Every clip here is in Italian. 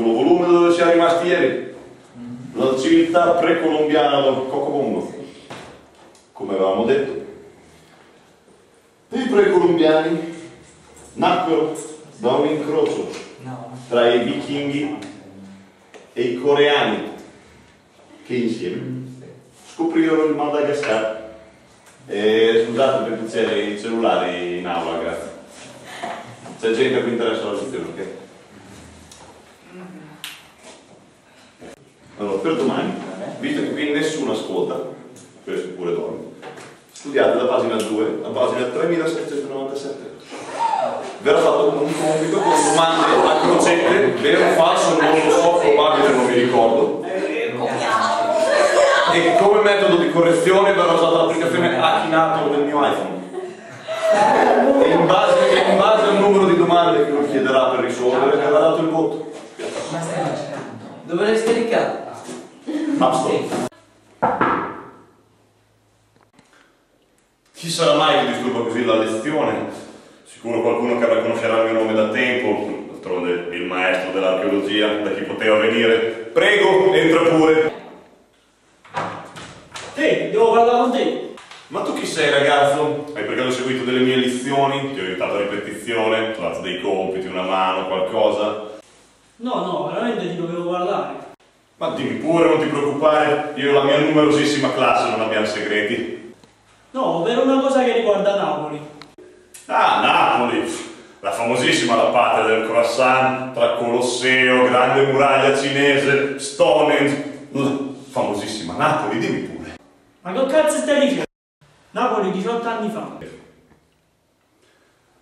piccolo volume dove siamo rimasti ieri. La civiltà precolombiana del Cocobongo. Come avevamo detto, i precolombiani nacquero da un incrocio tra i vichinghi e i coreani che insieme scoprirono il Madagascar. E scusate perché c'è i cellulari in aula, grazie. C'è gente a cui interessa la lezione, ok? Per domani, visto che qui nessuno ascolta, questo pure dorme, studiate la pagina 2, la pagina 3797. Verrà fatto un compito con domande a crocette, vero o falso, non lo so, probabile non mi ricordo. E come metodo di correzione verrà usata l'applicazione Akinato del mio iPhone. E in base, in base al numero di domande che lo chiederà per risolvere, verrà dato il voto. Ma stai facendo? Dove l'hai Store. Chi sarà mai che disturba così la lezione? Sicuro qualcuno che conoscerà il mio nome da tempo, d'altronde il maestro dell'archeologia, da chi poteva venire. Prego, entra pure. Te, devo parlare con te. Ma tu chi sei ragazzo? Hai per caso seguito delle mie lezioni? Ti ho aiutato a ripetizione? Ti ho dato dei compiti, una mano, qualcosa? No, no, veramente ti dovevo guardare. Ma dimmi pure, non ti preoccupare, io e la mia numerosissima classe non abbiamo segreti. No, per una cosa che riguarda Napoli. Ah, Napoli! La famosissima la patria del croissant, tra Colosseo, Grande Muraglia Cinese, Stonehenge. La famosissima Napoli, dimmi pure. Ma che cazzo stai dicendo? Napoli 18 anni fa.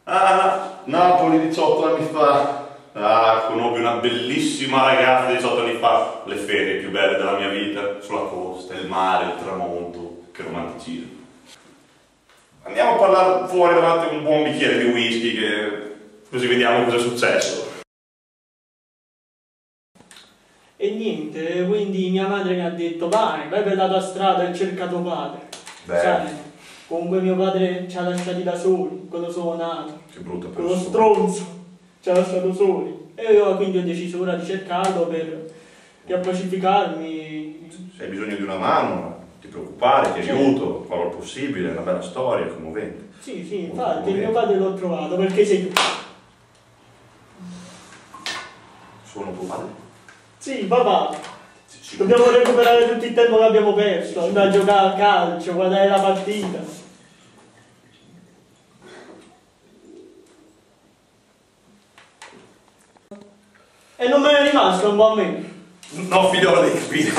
Ah, Napoli 18 anni fa. Ah, conobbi una bellissima ragazza 18 anni fa. Le ferie più belle della mia vita, sulla costa, il mare, il tramonto. Che romanticismo. Andiamo a parlare fuori davanti a un buon bicchiere di whisky che così vediamo cosa è successo. E niente, quindi mia madre mi ha detto vai, vai per la tua strada e cerca tuo padre. Beh. Sai, comunque mio padre ci ha lasciati da soli quando sono nato. Che brutta Quello persona. stronzo ci ha lasciato soli. E io quindi ho deciso ora di cercarlo per riappacificarmi. Se hai bisogno di una mano, non ti preoccupare, ti aiuto, il possibile, è una bella storia, commovente. Sì, sì, infatti mio padre l'ho trovato perché sei tu. Sono tuo padre? Sì, papà. Dobbiamo recuperare tutto il tempo che abbiamo perso, andare a giocare a calcio, guardare la partita. E non me ne è rimasto un po' a me. No, figliola, devi capire.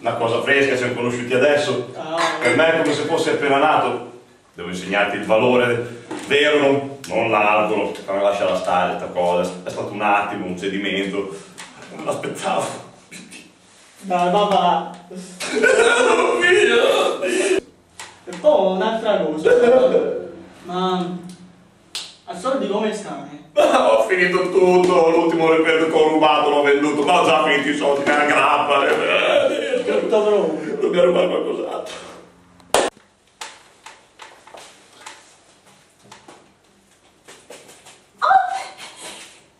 Una cosa fresca, siamo conosciuti adesso. Ah, Per me è come se fosse appena nato. Devo insegnarti il valore vero, non, non l'albero. Ma lasciala stare sta cosa. È stato un attimo, un cedimento. Non l'aspettavo. dai papà. Figlio! E poi un'altra cosa. Ma a soldi come stai? Ho finito tutto, l'ultimo reperto che ho rubato l'ho venduto, ma ho già finito i soldi nella grappa. Tutto pronto. Dobbiamo rubare qualcos'altro.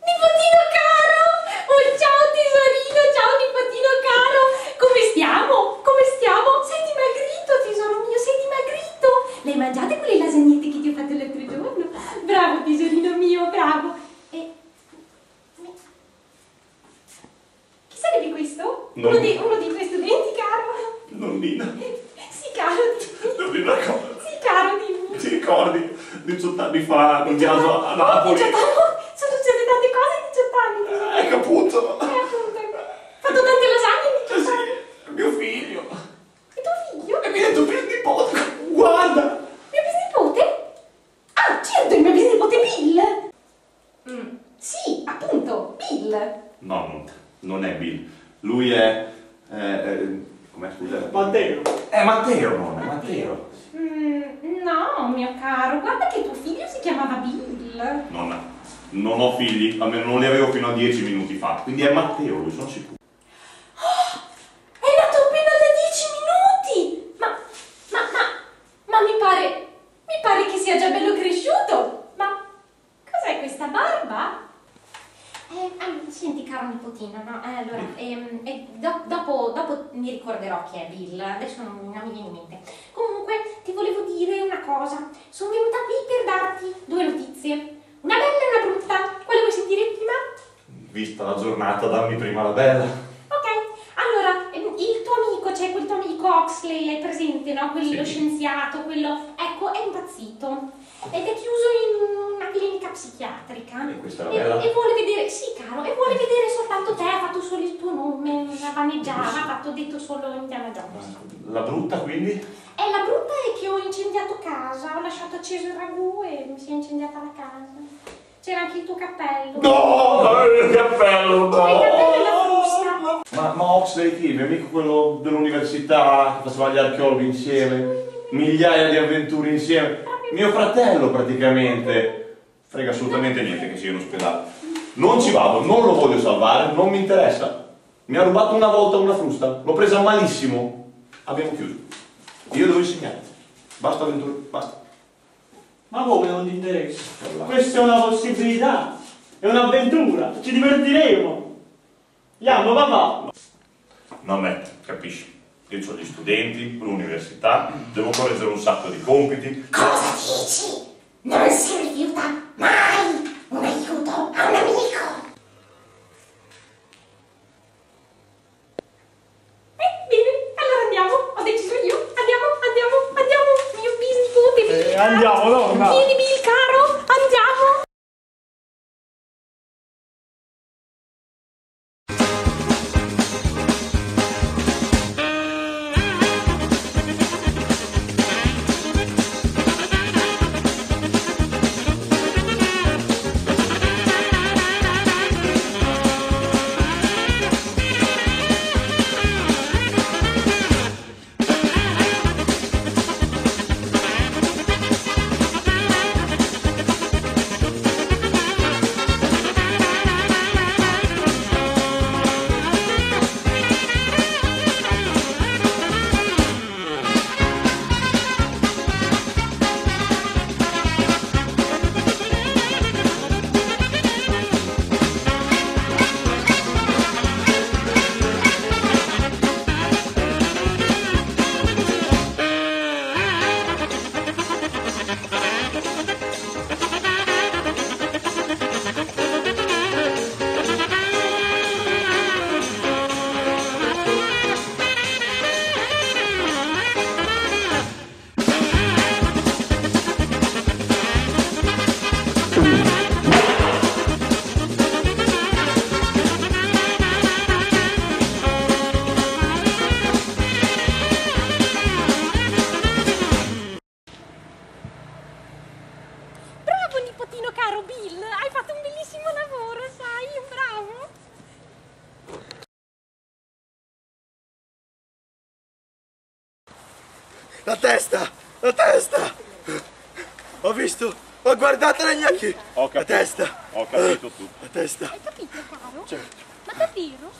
Nipotino caro! Oh ciao tesorino, ciao nipotino caro! Come stiamo? Come stiamo? Sei dimagrito tesoro mio, sei dimagrito! Le hai mangiate quelle lasagnette che ti ho fatto l'altro giorno? Bravo tesorino mio, bravo! E... Chi sarebbe questo? Non- Uno, dei, uno dei tuoi studenti, caro? Nonnina, Sì, caro, devo dire una cosa. sì, caro, dimmi. Ti ricordi 18 anni fa quel viaggio a Oh, Napoli? 18 anni, sono successe tante cose in 18 anni, tesoro. Hai capito? Eh, appunto. Ho fatto tante lasagne in 18 anni. Sì, mio figlio. E tuo figlio? E mi ha detto per il nipote. Guarda. Mio bisnipote? Ah, certo, il mio bisnipote Bill! Mm, sì, appunto, Bill. No, non, non è Bill. Lui è... è, è com'è scusa? Matteo. È Matteo, non è Matteo. Mm, no, mio caro, guarda che tuo figlio si chiamava Bill. Non, non ho figli, almeno non li avevo fino a 10 minuti fa. Quindi è Matteo, lui sono sicuro. È nato appena da 10 minuti! Ma, ma, ma, ma mi pare, mi pare che sia già bello cresciuto. Ma cosa nipotino, no? Eh, allora, ehm, e do- dopo, dopo mi ricorderò chi è Bill, adesso non, non mi viene in mente. Comunque, ti volevo dire una cosa. Sono venuta qui per darti due notizie. Una bella e una brutta. Quale vuoi sentire prima? Vista la giornata, dammi prima la bella. Ok, allora, ehm, il tuo amico, cioè quel tuo amico Oxley, hai presente, no? Quello Sì. scienziato, quello, ecco, è impazzito. Ed è chiuso in clinica psichiatrica. E la E, e vuole vedere, sì caro, e vuole vedere soltanto te, ha fatto solo il tuo nome, vaneggiava, ha fatto detto solo Indiana Jones. La brutta quindi? E la brutta è che ho incendiato casa, ho lasciato acceso il ragù e mi si è incendiata la casa. C'era anche il tuo cappello. No, il cappello, il cappello la. Ma, ma Oxley chi? Mio amico quello dell'università, che faceva gli archeologi insieme, migliaia di avventure insieme. Mio fratello praticamente. Frega assolutamente niente che sia in ospedale. Non ci vado, non lo voglio salvare, non mi interessa. Mi ha rubato una volta una frusta, l'ho presa malissimo. Abbiamo chiuso. Io devo insegnare. Basta avventure, basta. Ma come non ti interessa? Questa è una possibilità, è un'avventura, ci divertiremo. Andiamo, papà. No, me, capisci? Io ho gli studenti, l'università, devo correggere un sacco di compiti. Cosa dici? Non si rifiuta Man! Testa! La testa! Ho visto! Ho guardato negli occhi! Ho La capito. testa! Ho capito tutto. La testa! Hai capito, caro? Certo. Ma davvero?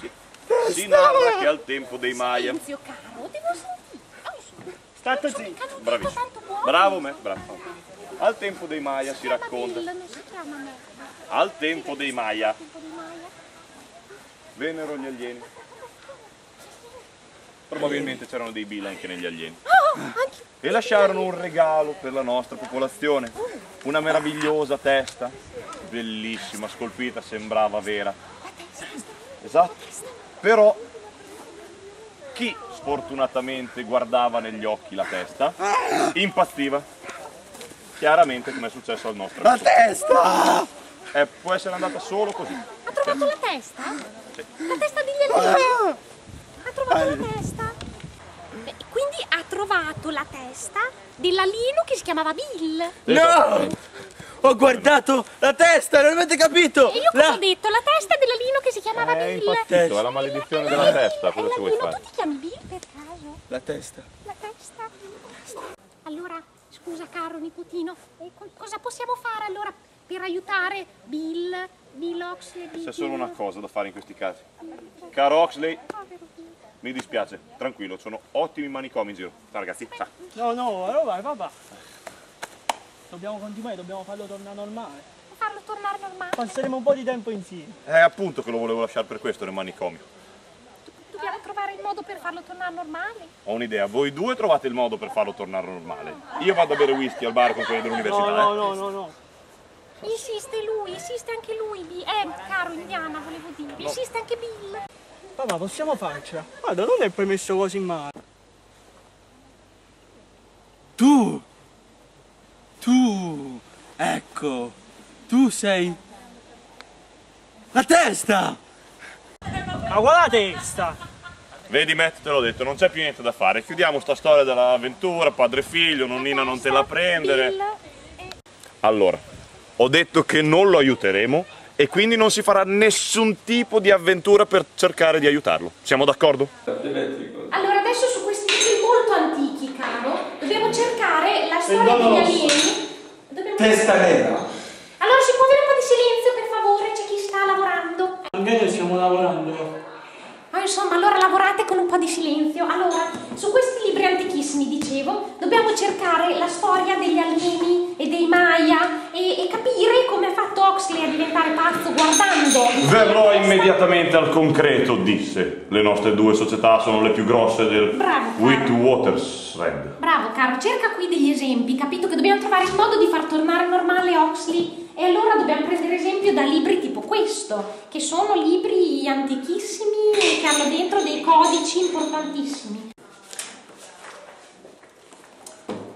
Si narra che al tempo dei Maya. Silenzio, caro, devo sentire. Oh, un canonetto Bravissimo. Bravo me, bravo. Al tempo dei Maya si chiama racconta. Bill, non si chiama me. Al tempo dei Maya Tempo di Maya. vennero gli alieni. Probabilmente c'erano dei Bill anche negli alieni. E lasciarono un regalo per la nostra popolazione. Una meravigliosa testa, bellissima, scolpita, sembrava vera. Esatto. Però chi sfortunatamente guardava negli occhi la testa impazziva. Chiaramente come è successo al nostro La amico. testa! Eh, può essere andata solo così. Ha trovato la testa? Sì. La testa degli alieni? Ha trovato la testa? Ha trovato la testa dell'alieno che si chiamava Bill. No! Ho guardato la testa, non avete capito? E io cosa La- ho detto? La testa dell'alieno che si chiamava È Bill. impazzito, è la maledizione della testa, cosa ci vuoi fare? tu ti chiami Bill per caso? La testa. La testa? Allora, scusa caro nipotino, co- cosa possiamo fare allora per aiutare Bill, Bill Oxley, Bill C'è solo una cosa da fare in questi casi. Caro Oxley. Mi dispiace, tranquillo, sono ottimi manicomi in giro. Ciao ragazzi, ciao. No, no, allora vai, papà. Dobbiamo continuare, dobbiamo farlo tornare normale. farlo tornare normale. Passeremo un po' di tempo insieme. È appunto che lo volevo lasciare per questo nel manicomio. Dobbiamo trovare il modo per farlo tornare normale. Ho un'idea, voi due trovate il modo per farlo tornare normale. Io vado a bere whisky al bar con quelli dell'università. No, no, eh. no, no, no. Insiste lui, insiste anche lui. Bi- Eh, caro Indiana, volevo dire. Insiste anche Bill. Papà, possiamo farcela. Guarda, non è poi messo così male. Tu! Tu! Ecco! Tu sei... La testa! Ma quale testa? Vedi Matt, te l'ho detto, non c'è più niente da fare. Chiudiamo sta storia dell'avventura, padre e figlio, nonnina non te la prendere. Allora, ho detto che non lo aiuteremo e quindi non si farà nessun tipo di avventura per cercare di aiutarlo. Siamo d'accordo? Allora, adesso su questi libri molto antichi, caro, dobbiamo cercare la storia degli alieni. Dobbiamo... Testa nera! Allora, si può avere un po' di silenzio, per favore? C'è chi sta lavorando. Anche noi stiamo lavorando. Insomma, allora lavorate con un po' di silenzio. Allora, su questi libri antichissimi, dicevo, dobbiamo cercare la storia degli alieni e dei Maya e, e capire come ha fatto Oxley a diventare pazzo guardando. Verrò immediatamente al concreto, disse. Le nostre due società sono le più grosse del Bravo. Witwatersrand. Bravo, caro, cerca qui degli esempi. Capito che dobbiamo trovare il modo di far tornare normale Oxley. E allora dobbiamo prendere esempio da libri tipo questo, che sono libri antichissimi e che hanno dentro dei codici importantissimi.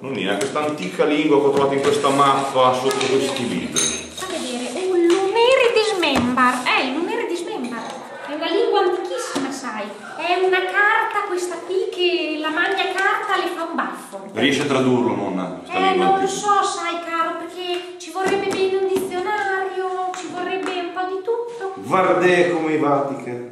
Nonnina, questa antica lingua che ho trovato in questa mappa sotto questi libri. Fa vedere, un lunere dismembar. Eh, il lunere dismembar. È una lingua antichissima, sai. È una carta, questa qui, che la magna carta le fa un baffo. Riesci a tradurlo, nonna? Eh, non lo so, sai, caro, perché ci vorrebbe bene un dizionario, ci vorrebbe un po' di tutto. Guardè come i Vatican.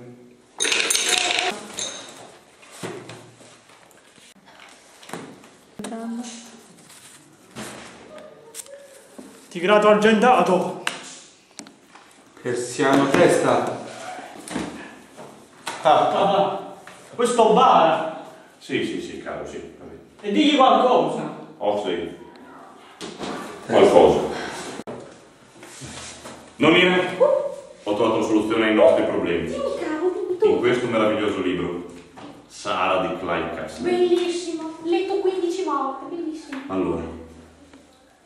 Tigrato argentato. Persiano testa! Papà, questo bara. Sì, sì, sì, caro, sì. E digli qualcosa. Oxley. Qualcosa. Nonnina, ho trovato una soluzione ai nostri problemi. Dimmi, caro, dimmi In tu. questo meraviglioso libro, Sara di Clyde Castle. Bellissimo, letto 15 volte, bellissimo. Allora,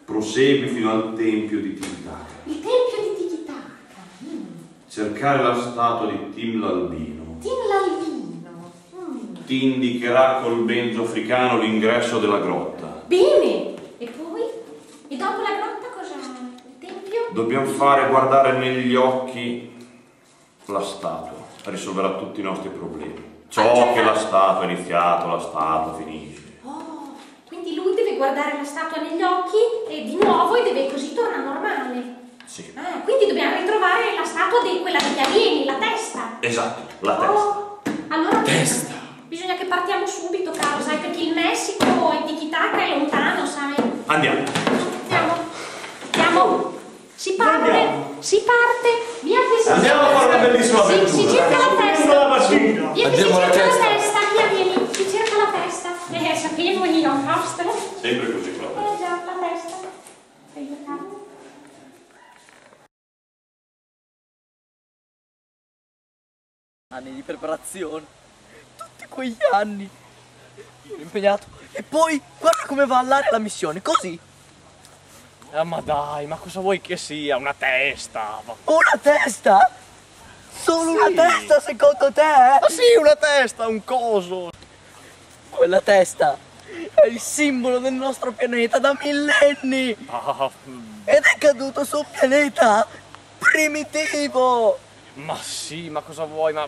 prosegui fino al tempio di Tintaka. Il tempio di Tikitaka. Mm. Cercare la statua di Tim l'Albino. Tim l'albino. Ti indicherà col benzo africano l'ingresso della grotta. Bene. E poi? E dopo la grotta cos'è? Il tempio? Dobbiamo fare guardare negli occhi la statua. Risolverà tutti i nostri problemi. Ciò che la statua ha iniziato, la statua finisce. Oh, quindi lui deve guardare la statua negli occhi e di nuovo e deve così torna normale. Sì. Ah, quindi dobbiamo ritrovare la statua di quella degli alieni, la testa. Esatto, la testa. Oh, allora Testa. Bisogna che partiamo subito, caro, sai, perché il Messico e Tikitaka è lontano, sai. Andiamo. Andiamo. Andiamo. Si parte, Andiamo. si parte. Via che si Andiamo a fare una bellissima si, si avventura. cerca la testa. Via che si cerca la testa. testa. Via, vieni. Si cerca la testa. Eh, sapevo io, ostro. Sempre così testa. Eh già, la testa. Prego, caro. Anni di preparazione. Tutti quegli anni. Impegnato. E poi guarda come va all'aria la missione, così. Eh, ma dai, ma cosa vuoi che sia? Una testa? Una testa? Solo Sì. una testa secondo te? ma sì, una testa, un coso! Quella testa è il simbolo del nostro pianeta da millenni Ah, ed è caduto su un pianeta primitivo. ma sì, ma cosa vuoi? Ma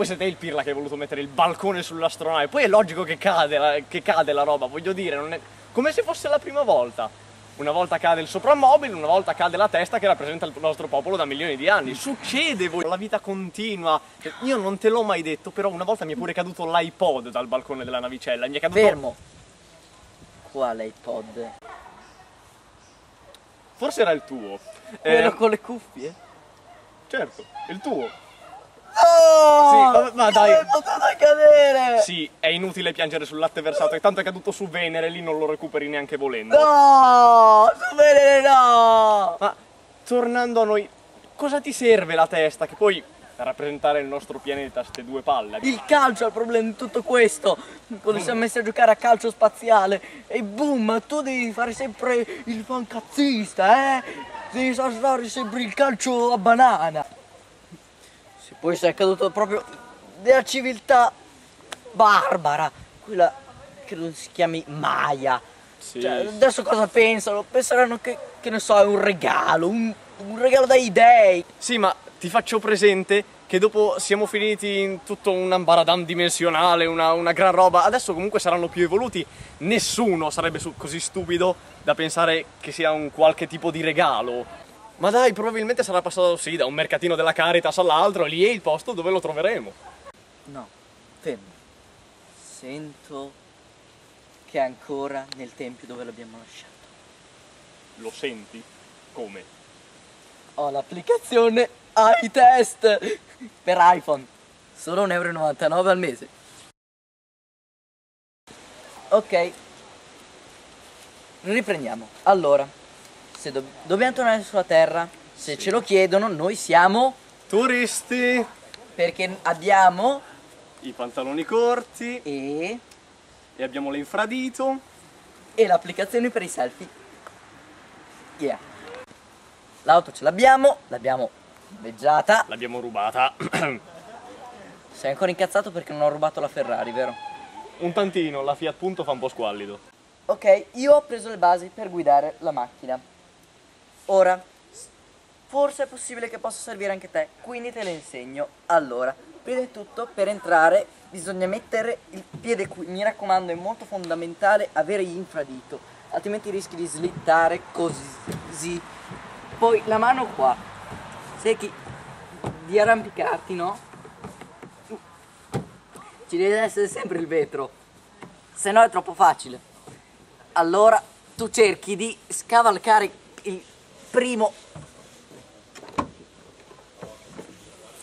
poi sei te il pirla che hai voluto mettere il balcone sull'astronave. Poi è logico che cade, la, che cade la roba, voglio dire, non è come se fosse la prima volta. Una volta cade il soprammobile, una volta cade la testa che rappresenta il nostro popolo da milioni di anni. Succede, voi, la vita continua. Io non te l'ho mai detto, però una volta mi è pure caduto l'iPod dal balcone della navicella. Mi è caduto. Fermo. Quale iPod? Forse era il tuo. Quello Eh, con le cuffie? certo, il tuo. No! Sì, ma dai. È potuto cadere! Sì, è inutile piangere sul latte versato, e tanto è caduto su Venere, lì non lo recuperi neanche volendo. No! Su Venere no! Ma tornando a noi, cosa ti serve la testa? Che poi per rappresentare il nostro pianeta, ste due palle. Il calcio è il problema di tutto questo. Quando siamo messi a giocare a calcio spaziale e boom, tu devi fare sempre il fancazzista, eh? Devi saltare sempre il calcio a banana. Se poi sei caduto proprio della civiltà barbara, quella credo si chiami Maya. Sì. Cioè, adesso cosa pensano? Penseranno che, che ne so, è un regalo, un, un regalo dai dei. Sì, ma ti faccio presente che dopo siamo finiti in tutto un ambaradam dimensionale, una, una gran roba. Adesso comunque saranno più evoluti. Nessuno sarebbe così stupido da pensare che sia un qualche tipo di regalo. Ma dai, probabilmente sarà passato sì da un mercatino della Caritas all'altro, lì è il posto dove lo troveremo. No, fermo. Sento che è ancora nel tempio dove l'abbiamo lasciato. Lo senti? Come? Ho l'applicazione iTest per iPhone. Solo 1,99 euro al mese. Ok. Riprendiamo. Allora, se do- dobbiamo tornare sulla Terra, se ce lo chiedono, noi siamo Turisti, perché abbiamo i pantaloni corti e e abbiamo l'infradito. e l'applicazione per i selfie. Yeah. L'auto ce l'abbiamo, l'abbiamo noleggiata. L'abbiamo rubata. Sei ancora incazzato perché non ho rubato la Ferrari, vero? un tantino, la Fiat Punto fa un po' squallido. Ok, io ho preso le basi per guidare la macchina. Ora, forse è possibile che possa servire anche te, quindi te le insegno. Allora, prima di tutto, per entrare bisogna mettere il piede qui. Mi raccomando, è molto fondamentale avere l'infradito, altrimenti rischi di slittare così. Poi la mano qua. Secchi di arrampicarti, no? Ci deve essere sempre il vetro, se no è troppo facile. Allora tu cerchi di scavalcare primo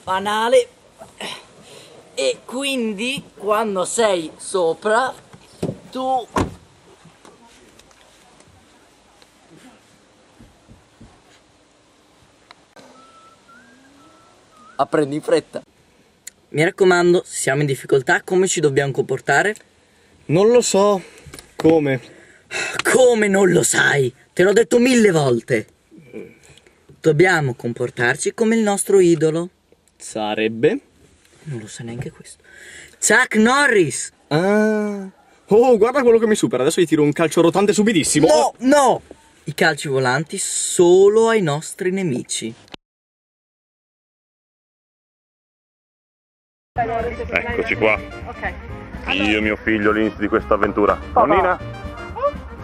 fanale e quindi quando sei sopra tu apprendi in fretta. Mi raccomando, se siamo in difficoltà, come ci dobbiamo comportare? Non lo so come. Come non lo sai? Te l'ho detto mille volte. Dobbiamo comportarci come il nostro idolo. Sarebbe? Non lo sa neanche questo. Chuck Norris! Ah. Oh, guarda quello che mi supera. Adesso gli tiro un calcio rotante subitissimo. No, no! I calci volanti solo ai nostri nemici. Eccoci qua. Io e mio figlio all'inizio di questa avventura. Nonnina, Eh,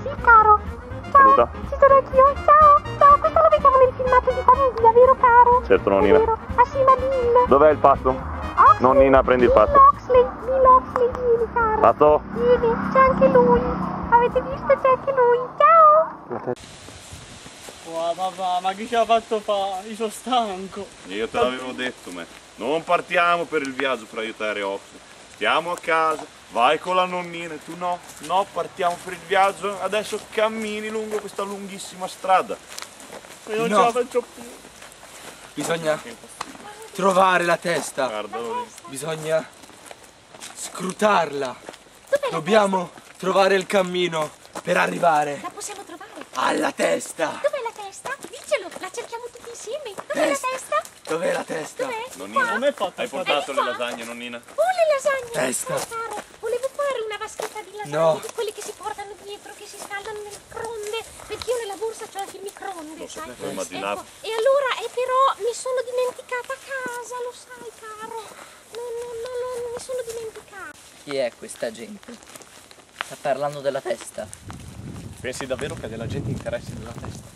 sì, caro. Ciao. Saluta. Ci sono anch'io. Ciao. Questo lo vediamo nel filmato di famiglia, vero, caro? Certo, nonnina. Vero. Ah, sì, ma Bill. dov'è il pasto? Oxley. Nonnina, prendi il pasto. Oxley. Bill Oxley, vieni, caro. Pasto? Vieni, c'è anche lui. Avete visto? C'è anche lui. Ciao. Wow, papà, ma chi ci ha fatto fare? Io sono stanco. Io te l'avevo detto, me. Non partiamo per il viaggio per aiutare Ox. Stiamo a casa, vai con la nonnina e tu no. No, partiamo per il viaggio. Adesso cammini lungo questa lunghissima strada. Io non No. ce la faccio più. Bisogna trovare la testa. Guarda. Bisogna scrutarla. Dobbiamo trovare il cammino per arrivare La possiamo trovare. alla testa. Dov'è la testa? Dicelo, la cerchiamo tutti insieme. Dov'è la testa? Dov'è la testa? Dov'è? Nonnina, Come hai fatto? hai portato le lasagne, nonnina? Oh, le lasagne! Testa. Volevo fare una vaschetta di lasagne, No. di quelle che si portano dietro, che si scaldano nel microonde, perché io nella borsa c'ho anche il microonde, sai? Ecco, e allora, e però mi sono dimenticata a casa, lo sai, caro? Non, non, non, non mi sono dimenticata. Chi è questa gente? Sta parlando della testa. Pensi davvero che della gente interessi della testa?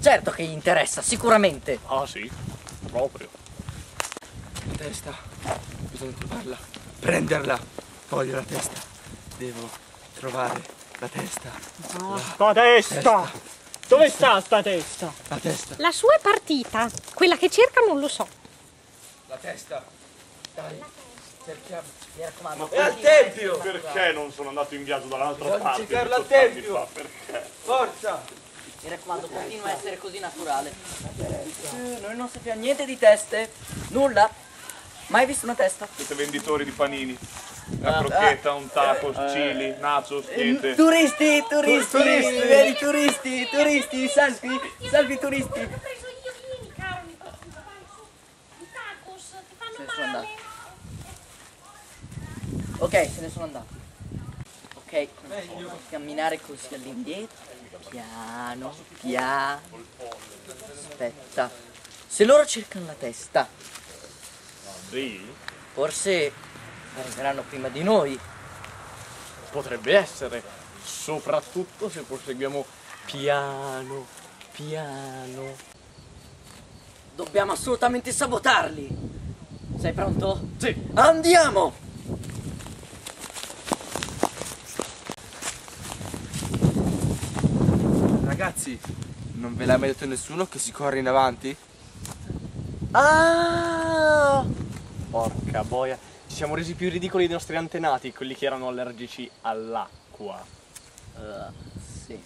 Certo che gli interessa, sicuramente. Ah sì, proprio. La testa. Bisogna trovarla. Prenderla. Voglio la testa. Devo trovare la testa. Sta testa! Dove sta sta testa? La testa. La sua è partita, quella che cerca non lo so. La testa. Dai. Cerchiamo. Mi raccomando. È al tempio. Perché non sono andato in viaggio dall'altra parte? cercarlo tutto al tempio. fa? Perché? Forza. Mi raccomando, continua a essere così naturale. Eh, noi non sappiamo niente di teste. Nulla. Mai visto una testa? Siete venditori di panini. Una crocchetta, un taco, chili, nachos, niente. Eh, Turisti, turisti, turisti. veri turisti, turisti, salvi, salvi turisti. L'ho preso io, vieni caro, mi porti da fare su. I tacos ti fanno Se ne sono male. Ok, se ne sono andato. Ok, camminare così all'indietro. Piano, piano. Aspetta. Se loro cercano la testa, Sì, forse arriveranno prima di noi. potrebbe essere. Soprattutto se proseguiamo piano, piano. Dobbiamo assolutamente sabotarli. Sei pronto? Sì. Andiamo! Ragazzi, non ve l'ha mai detto nessuno che si corre in avanti? Ah! Porca boia. Ci siamo resi più ridicoli dei nostri antenati, quelli che erano allergici all'acqua. Eh, sì.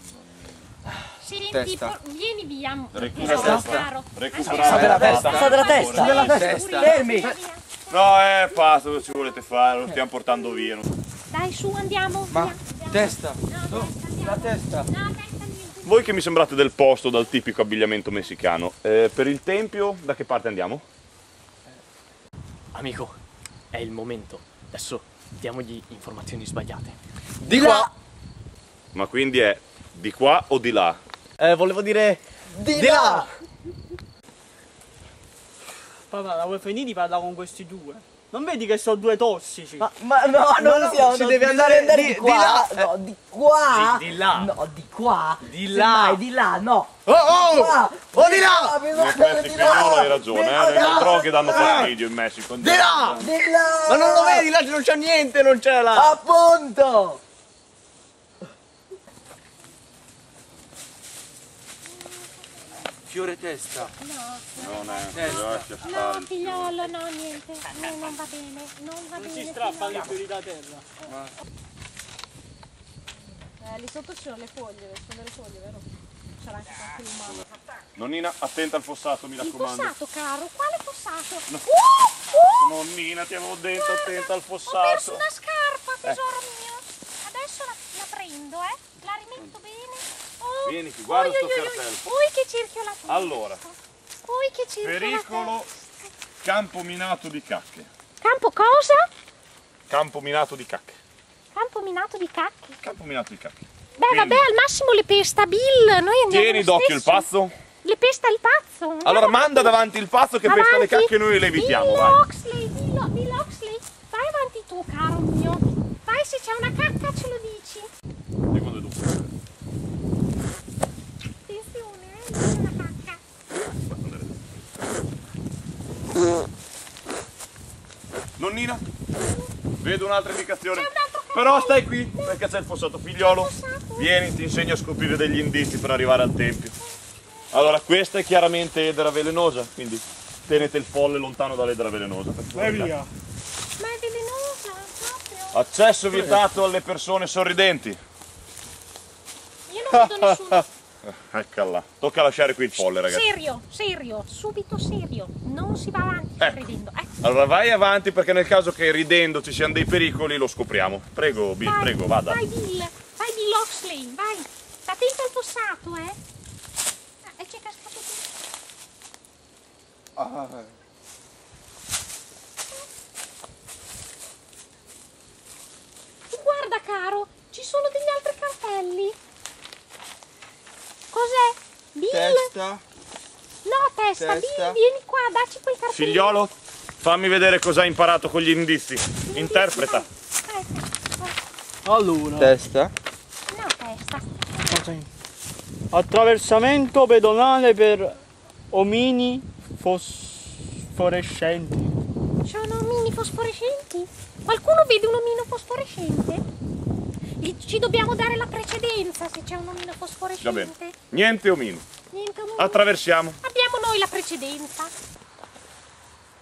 Silenti, vieni via. Recupera Tesoro, testa. Recupera la testa. Sa della testa! Della testa. Fermi! No, eh, basta, cosa ci volete fare? Lo stiamo portando via. Dai, su, andiamo. Ma via. testa! No, testa, andiamo. La testa! No, testa. Voi che mi sembrate del posto dal tipico abbigliamento messicano, eh, per il tempio da che parte andiamo? Amico, è il momento. Adesso diamogli informazioni sbagliate. Di là! Ma quindi è di qua o di là? Eh, volevo dire... Di là! Papà, la vuoi finire di parlare con questi due? Non vedi che sono due tossici? Ma, ma no, non no, siamo, si non- deve andare andare di- di di qua, là. no, di qua, Di- di là. no, di qua, Di là. mai di là, no, Oh, oh! qua, Oh, di là! effetti di Figliolo là, hai ragione, di eh, le droghe danno fastidio in Messico. Di là! di là, Ma non lo vedi? Là non c'è niente, non c'è là! appunto, Fiore testa! Non è, Testa. lascia stare. No, figliolo, no, niente. No, non va bene. Non va Non si bene. strappano figliolo. i fiori da terra. Eh, lì sotto ci sono le foglie, sono delle foglie, vero? C'era anche qualche umano. Nonnina, attenta al fossato, mi Il raccomando. fossato, caro. Quale fossato? Uh, uh, Nonnina, ti avevo detto, attenta al Ho perso fossato. una scarpa, tesoro mio. Adesso la, la prendo, eh. La rimetto bene. Oh, Vieni qui, guarda ui, sto ui, ui, cartello. Ui, che circhiolato. Allora. Ui, che circhiolato. Pericolo, campo minato di cacche. Campo cosa? Campo minato di cacche. Campo minato di cacchi. Campo minato di cacche. Beh, Quindi- vabbè, al massimo le pesta Bill. Noi andiamo Tieni d'occhio il pazzo. Le pesta il pazzo. Andiamo Allora manda davanti il pazzo che pesta le Avanti. cacche e noi le evitiamo, Bill vai. Oxley, Bill, Bill Oxley, vai avanti tu, caro mio. Vai, se c'è una cacca ce lo dici. Secondo tu. Attenzione, eh, c'è una cacca. Nonnina, vedo un'altra indicazione. Un. Però stai qui perché c'è il fossato figliolo. Vieni, ti insegno a scoprire degli indizi per arrivare al tempio. Allora, questa è chiaramente edera velenosa, quindi tenete il folle lontano dall'edera velenosa. Vai via. Ma è velenosa, proprio. Accesso vietato alle persone sorridenti. Io non vedo nessuno. Eccola là. Tocca lasciare qui il folle, ragazzi. Serio, serio, subito serio. Non si va avanti Ecco. ridendo. Eh, Allora vai avanti perché nel caso che ridendo ci siano dei pericoli lo scopriamo. Prego, Bill, vai, prego, vada. Vai Bill, vai Bill Oxley, vai. Sta attento al fossato, eh. Ah, e c'è cascato tu. Guarda caro, ci sono degli altri cartelli. Cos'è? Bill? Testa! No, testa, Testa. Bill, vieni qua, dacci quei cartelli. Figliolo, fammi vedere cosa hai imparato con gli indizi. Interpreta. Eh, Allora, Testa! No, testa. attraversamento pedonale per omini fosforescenti. Sono omini fosforescenti? Qualcuno vede un omino fosforescente? Ci dobbiamo dare la precedenza se c'è un omino Va fosforescente. bene. Niente omino. Niente omino. Attraversiamo. Abbiamo noi la precedenza.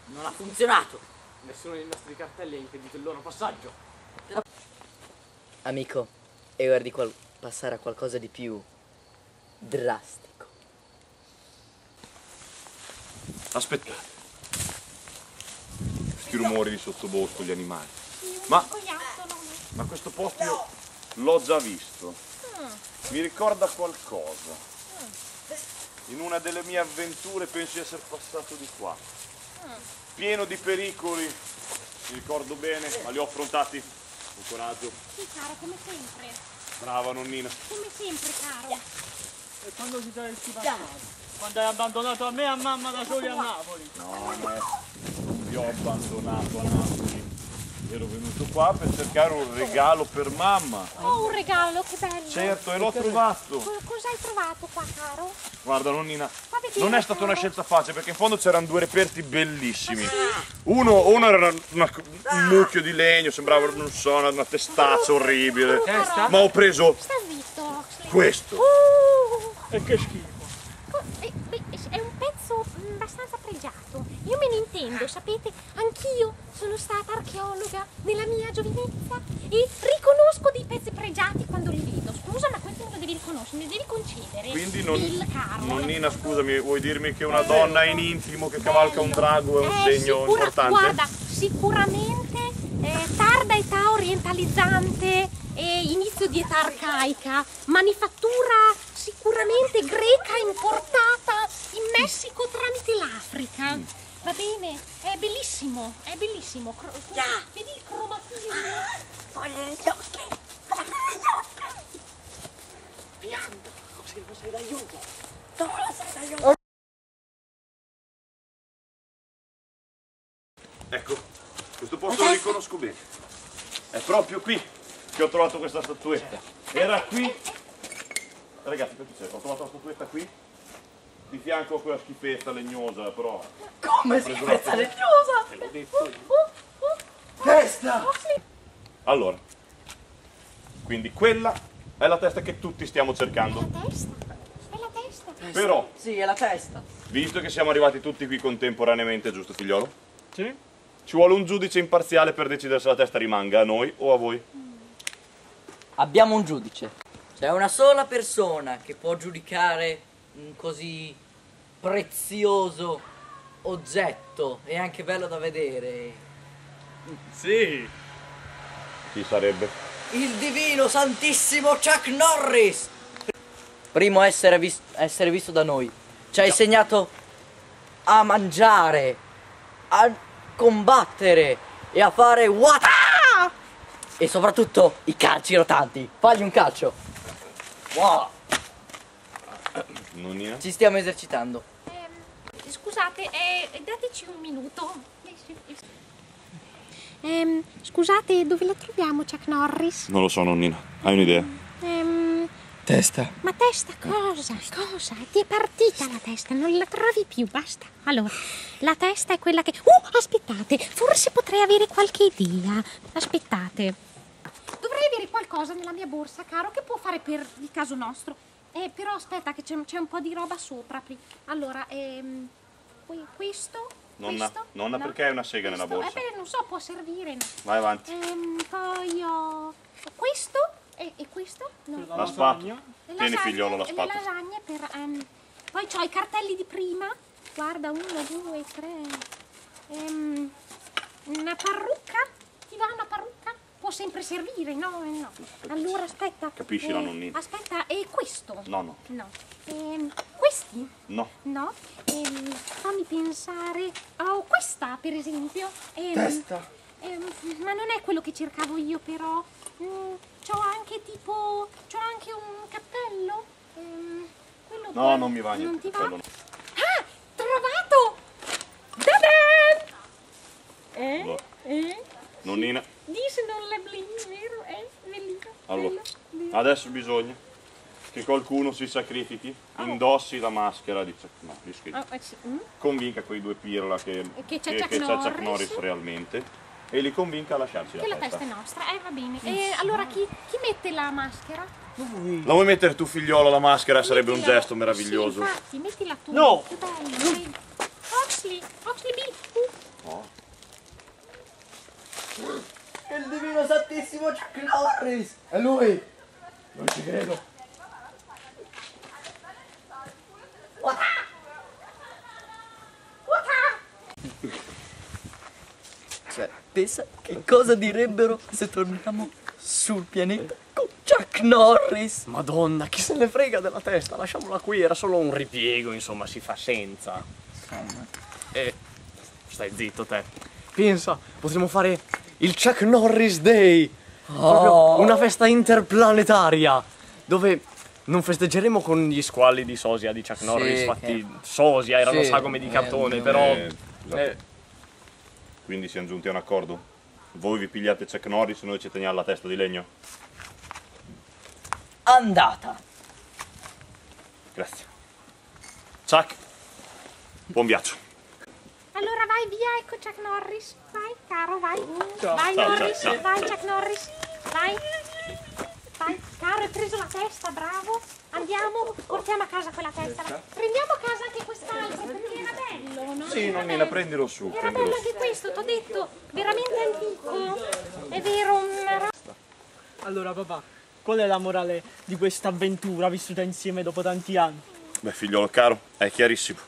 non ha funzionato. Nessuno dei nostri cartelli ha impedito il loro passaggio. Amico, è ora di qual- passare a qualcosa di più drastico. Aspettate. Questi rumori di sottobosco, gli animali. Ma, ma questo posto io l'ho già visto. Mi ricorda qualcosa. In una delle mie avventure penso di essere passato di qua. Pieno di pericoli, mi ricordo bene, ma li ho affrontati con coraggio. Sì, caro, come sempre. Brava nonnina. Come sempre, caro. E quando ti saresti passato? Quando hai abbandonato a me e a mamma da soli a Napoli. No, non vi ho abbandonato a Napoli. Ero venuto qua per cercare un regalo per mamma. Oh, un regalo, che bello. Certo, e l'ho trovato. Co- cosa hai trovato qua, caro? Guarda, nonnina, non è stata una scelta facile perché in fondo c'erano due reperti bellissimi. Uno, uno era una- un mucchio di legno, sembrava, non so, una, una testaccia orribile. Ma ho preso questo. Uh, E che schifo. co- eh, beh, è un pezzo mm, abbastanza pregiato. Io me ne intendo, sapete? Anch'io sono stata archeologa nella mia giovinezza e riconosco dei pezzi pregiati quando li vedo. Scusa, ma questo me lo devi riconoscere, lo devi concedere. Quindi non, Il caro. nonnina, scusami, vuoi dirmi che una donna in intimo che cavalca un drago è un Eh, segno sicura- importante? Guarda, sicuramente eh, tarda età orientalizzante e inizio di età arcaica, manifattura sicuramente greca importata in Messico tramite l'Africa. Va bene? È bellissimo, è bellissimo. Cro- Vedi il cromatismo? Ecco, questo posto lo riconosco bene. È proprio qui che ho trovato questa statuetta. Era qui. Ragazzi, che c'è? Ho trovato la statuetta qui. Di fianco a quella schifezza legnosa, però. Come si pezza legnosa? Te l'ho detto io. Testa! Allora, quindi quella è la testa che tutti stiamo cercando. La testa, è la testa. Però, Sì, è la testa. visto che siamo arrivati tutti qui contemporaneamente, giusto figliolo? Sì? Ci vuole un giudice imparziale per decidere se la testa rimanga a noi o a voi. Abbiamo un giudice. C'è una sola persona che può giudicare un così prezioso oggetto e anche bello da vedere. Sì. Chi sarebbe? Il divino santissimo Chuck Norris! Primo a essere, vis- essere visto da noi. Ci ha insegnato a mangiare, a combattere e a fare wata! E soprattutto i calci rotanti. Fagli un calcio. Wow. Ci stiamo esercitando. Scusate, eh, dateci un minuto. Ehm, scusate, dove la troviamo Chuck Norris? Non lo so, nonnina. Hai un'idea? Ehm, Testa. ma testa cosa? Cosa? Ti è partita la testa, non la trovi più, basta. Allora, la testa è quella che... Uh, aspettate, forse potrei avere qualche idea. Aspettate. Dovrei avere qualcosa nella mia borsa, caro, che può fare per il caso nostro. Eh, però aspetta che c'è, un po' di roba sopra. Allora, ehm, que- questo... Nonna, questo? nonna, perché hai una sega nella Questo? borsa? Eh beh, non so, può servire. no? Vai avanti. Ehm, poi ho questo e, e questo? No. La La spatola. Le Tieni figliolo la Le spatola. lasagne per... ehm, poi ho i cartelli di prima. Guarda, uno, due, tre. Ehm, una parrucca. Ti va una parrucca? Può sempre servire, no? Eh, no. Allora, aspetta. Capisci la nonnina. Aspetta, e questo? No, no, No. Ehm, questi? no. No. Ehm, fammi pensare. Oh, questa, per esempio. Ehm, Testa. ehm, ma non è quello che cercavo io, però. Mm, c'ho anche tipo. C'ho anche un cappello. Ehm, quello No, che- non mi va niente. Non ti va? Ah! Trovato! Da-da! Eh? Allora. Eh? Nonnina, Dice non bling, vero? Eh? Bellino. allora, bello, adesso bisogna che qualcuno si sacrifichi, indossi la maschera di Chuck Norris, che Oh, eh, sì, mm. convinca quei due pirla che, Che c'è Chuck Chuck Norris. Realmente e li convinca a lasciarci Che la la testa. testa è nostra, eh va bene. E allora chi, chi mette la maschera? La vuoi mettere tu figliolo la maschera? Sarebbe un Mettila- gesto meraviglioso. Sì, infatti, mettila tu. No. Che bello. sì. Oxley, Oxley Bill. Il divino santissimo Chuck Norris! È lui! Non ci credo. Cioè, pensa che cosa direbbero se torniamo sul pianeta con Chuck Norris. Madonna, chi se ne frega della testa? Lasciamola qui, era solo un ripiego, insomma, si fa senza. E stai zitto te. Pensa, potremmo fare il Chuck Norris Day. Proprio una festa interplanetaria dove non festeggeremo con gli squali di sosia di Chuck Norris fatti sosia, erano Sì, sagome di eh, cartone, no. però Eh, esatto. eh, Quindi siamo giunti a un accordo. Voi vi pigliate Chuck Norris e noi ci teniamo la testa di legno. Andata. Grazie. Chuck, buon viaggio. Allora vai via, ecco Chuck Norris. Vai, caro, vai. Vai Ciao, Norris, ciao, ciao. vai Chuck Norris. Vai. Vai, caro, hai preso la testa, bravo. Andiamo, portiamo a casa quella testa. Prendiamo a casa anche quest'altro perché era bello, no? Sì, nonnina, bello. prendilo su, Era prendilo bello su. anche questo, ti ho detto, veramente antico. È vero, era Allora papà, qual è la morale di questa avventura vissuta insieme dopo tanti anni? Beh, figliolo caro, è chiarissimo.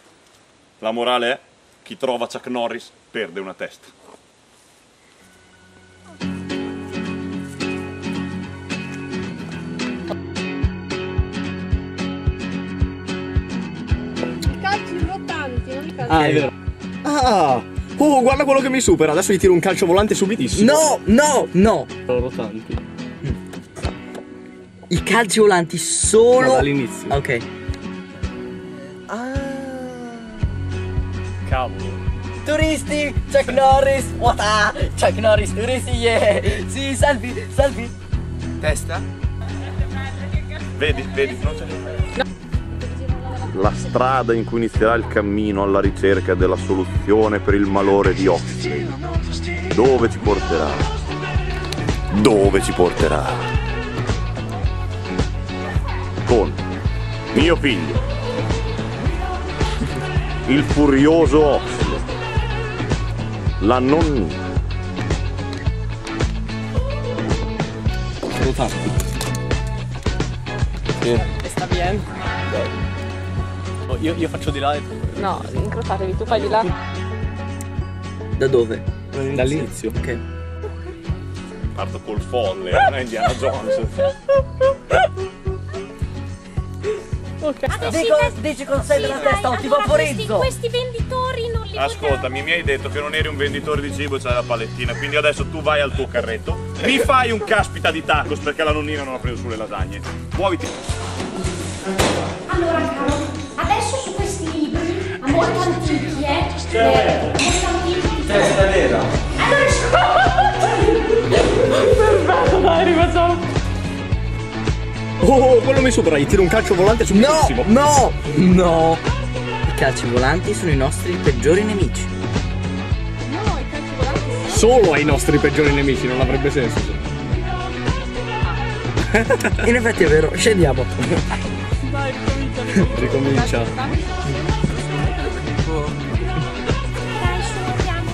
La morale è chi trova Chuck Norris perde una testa. Calci rottanti, non i calci. Ah, è vero. Ah! Oh, guarda quello che mi supera. Adesso gli tiro un calcio volante subitissimo. No, no, no. Rotanti. I calci volanti solo... No, dall'inizio. Ok. Turisti, Chuck Norris, what ah, Chuck Norris, turisti, yeah. Sì, salvi, salvi. Testa? Vedi, vedi, non c'è La strada in cui inizierà il cammino alla ricerca della soluzione per il malore di Oxley. Dove ci porterà? Dove ci porterà? Con mio figlio, il furioso Oxley, la nonnina, Rotanti. Sì. Sta bien. Oh, io, io faccio di là e tu. No, incrociatevi, tu fai di là. Da dove? Dall'inizio. Ok. parto col folle, non è Indiana Jones. Adesso Dico, i ves- dici con sé della testa, dai, o ti allora vaporizzo. Questi, questi venditori non Ascoltami, mi hai detto che non eri un venditore di cibo e c'hai la palettina, quindi adesso tu vai al tuo carretto, mi fai un caspita di tacos perché la nonnina non ha preso sulle lasagne. Muoviti. Allora, caro, adesso su questi libri, a molto antichi, eh? Eh, molto antichi. Testa nera. Allora, Perfetto, dai, rifacciamo. Oh, quello mi supera, gli tiro un calcio volante No, subitissimo. no, no. I calci volanti sono i nostri peggiori nemici. No, i calci volanti. Solo ai nostri peggiori nemici, non avrebbe senso. In effetti è vero, scendiamo. Dai, ricomincia. Ricomincia. dai, su, andiamo.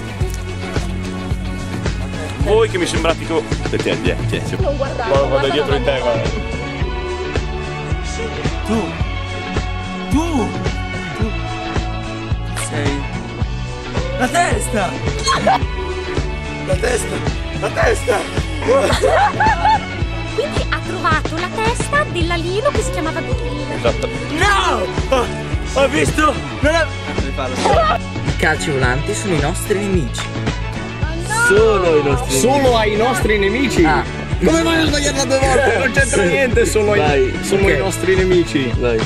Voi che mi sembrate co... Tieni, tieni, tieni. Non guardare. Guarda, vado dietro di te, guarda. Sei. La testa! La testa! La testa! Quindi ha trovato la testa dell'alieno che si chiamava Bill. Esatto. No! Ho visto! Non è... I calci volanti sono i nostri nemici. Solo i nostri Solo ai nostri nemici. Ah. Come vai a sbagliarla due volte? Non c'entra niente, solo, ai, Vai. solo Ok. i nostri nemici. Vai.